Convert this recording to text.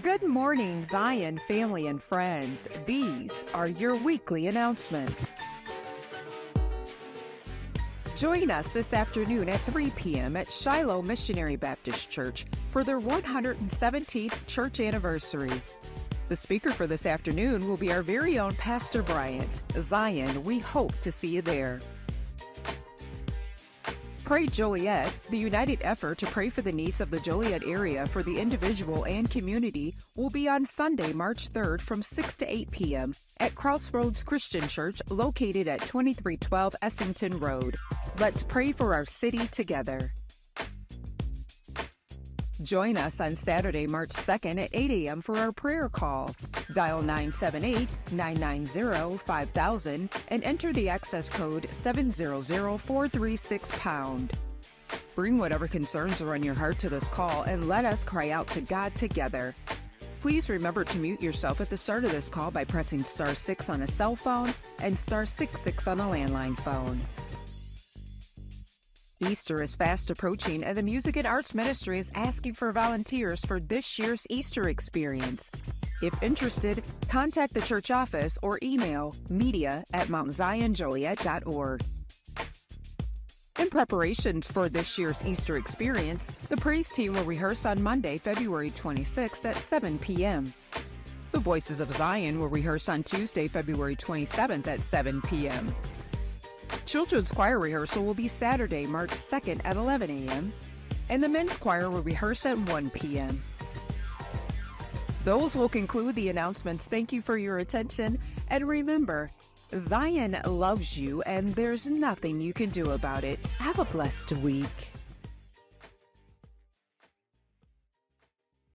Good morning, Zion family and friends. These are your weekly announcements. Join us this afternoon at 3 p.m. at Shiloh Missionary Baptist Church for their 117th church anniversary. The speaker for this afternoon will be our very own Pastor Bryant. Zion, we hope to see you there. Pray Joliet, the united effort to pray for the needs of the Joliet area for the individual and community, will be on Sunday, March 3rd from 6 to 8 p.m. at Crossroads Christian Church located at 2312 Essington Road. Let's pray for our city together. Join us on Saturday, March 2nd at 8 a.m. for our prayer call. Dial 978 990 5000 and enter the access code 700436 pound. Bring whatever concerns are on your heart to this call and let us cry out to God together. Please remember to mute yourself at the start of this call by pressing star 6 on a cell phone and star 66 on a landline phone. Easter is fast approaching, and the Music and Arts Ministry is asking for volunteers for this year's Easter experience. If interested, contact the church office or email media at mountzionjoliet.org. In preparation for this year's Easter experience, the praise team will rehearse on Monday, February 26th at 7 p.m. The Voices of Zion will rehearse on Tuesday, February 27th at 7 p.m. Children's choir rehearsal will be Saturday, March 2nd at 11 a.m., and the men's choir will rehearse at 1 p.m. Those will conclude the announcements. Thank you for your attention, and remember, Zion loves you, and there's nothing you can do about it. Have a blessed week.